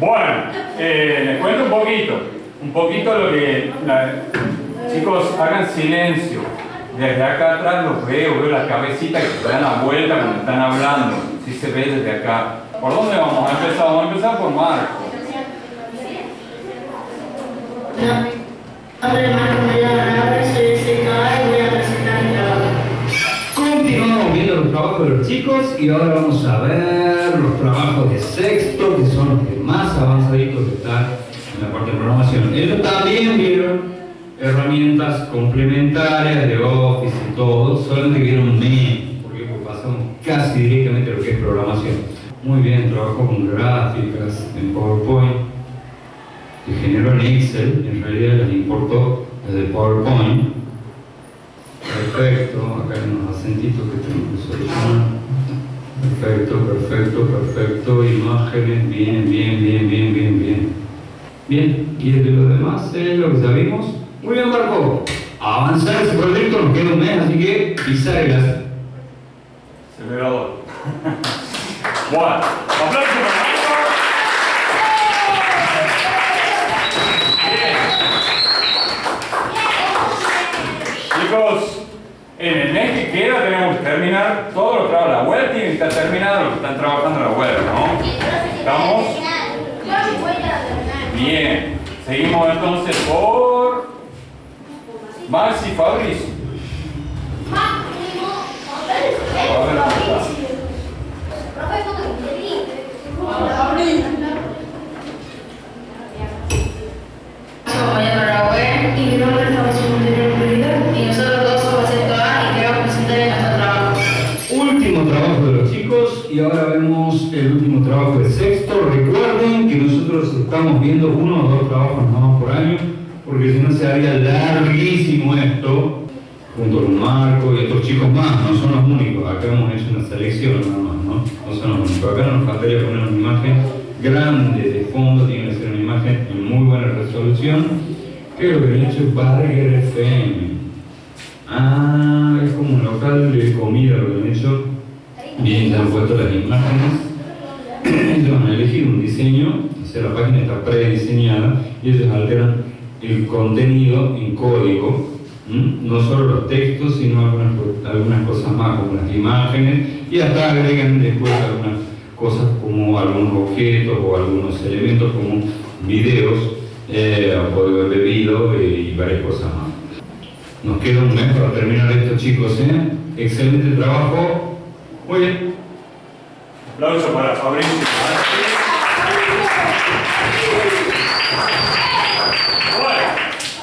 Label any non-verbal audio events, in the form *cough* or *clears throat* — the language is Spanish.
Bueno, eh, les cuento un poquito, un poquito lo que... la- chicos, hagan silencio. Desde acá atrás los veo, veo la cabecita que se dan la vuelta cuando están hablando. Sí se ve desde acá. ¿Por dónde vamos a empezar? Vamos a empezar por Marco. María soy y voy a presentar mi trabajo. Continuamos viendo los trabajos de los chicos y ahora vamos a ver los trabajos de sexto, que son los que más avanzaditos están en la parte de programación. Ellos también vieron herramientas complementarias de Office y todo, solamente vieron menos, porque pasamos casi directamente a lo que es programación. Muy bien, trabajó con gráficas en PowerPoint, que generó en Excel, en realidad las importó desde PowerPoint. Perfecto, acá hay unos acentitos que tengo que solucionar. Perfecto, perfecto, perfecto. Imágenes, bien, bien, bien, bien, bien, bien. Bien, y de lo demás es lo que ya vimos. Muy bien, Marco. Avanzar ese proyecto nos queda un mes, así que pisar el gas. Acelerador. *laughs* bueno, aplausos para. Chicos, en el mes que queda tenemos que terminar todo lo que trabaja la web, tiene que estar terminado lo que están trabajando en la web, ¿no? ¿Estamos? Bien. Seguimos entonces por Maxi Fabricio. Y ahora vemos el último trabajo de sexto. Recuerden que nosotros estamos viendo uno o dos trabajos más por año, porque si no se haría larguísimo esto, junto con Marco y otros chicos más, no son los únicos. Acá hemos hecho una selección nada más, ¿no? No son los únicos. Acá nos faltaría poner una imagen grande de fondo, tiene que ser una imagen en muy buena resolución. Que lo que han hecho es Barrier FM. Ah, es como un local de comida lo que han hecho. Bien, ya han puesto las imágenes. *clears throat* Ellos han elegido un diseño, o sea, la página está prediseñada y ellos alteran el contenido en código. No solo los textos, sino algunas, algunas cosas más, como las imágenes, y hasta agregan después algunas cosas como algunos objetos o algunos elementos como videos, eh, código embebido eh, y varias cosas más. Nos queda un mes para terminar esto, chicos. ¿eh? Excelente trabajo. Muy bien. Aplauso para Fabricio. Bueno,